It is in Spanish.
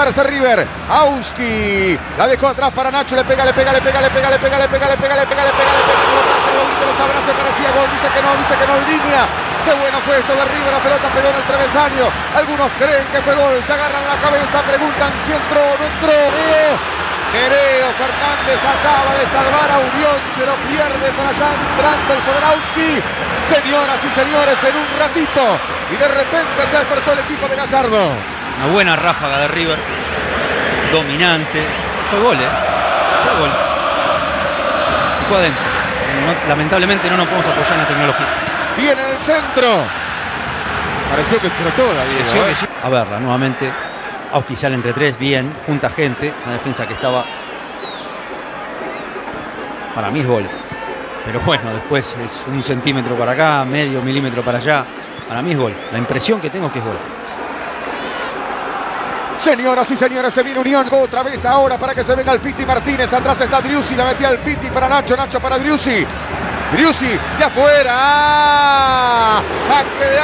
Tercer River. Auski. La dejó atrás para Nacho. Le pega, le pega, le pega, le pega, le pega, le pega, le pega, le pega, le pega, le pega. Lo grita, los. Parecía gol. Dice que no, dice que no en línea. Qué bueno fue esto de River. La pelota pegó en el travesaño. Algunos creen que fue gol. Se agarran la cabeza. Preguntan si entró o no entró. Nereo. Fernández acaba de salvar a Unión. Se lo pierde para allá entrando el Jodorowsky. Señoras y señores, en un ratito. Y de repente se despertó el equipo de Gallardo. Una buena ráfaga de River. Dominante. Fue gol, ¿eh? Fue gol. Fue adentro. No- lamentablemente no nos podemos apoyar en la tecnología. Viene en el centro. Pareció que toda, Diego. ¿eh? sí. A verla nuevamente. Auski sale entre tres, bien, junta gente. Una defensa que estaba. Para mí es gol. Pero bueno, después es un centímetro para acá, medio milímetro para allá. Para mí es gol. La impresión que tengo es que es gol. Señoras y señores, se viene Unión otra vez ahora para que se venga el Piti Martínez. Atrás está Driussi, la metía el Piti para Nacho, Nacho para Driussi. Driussi de afuera. ¡Ah! Saque de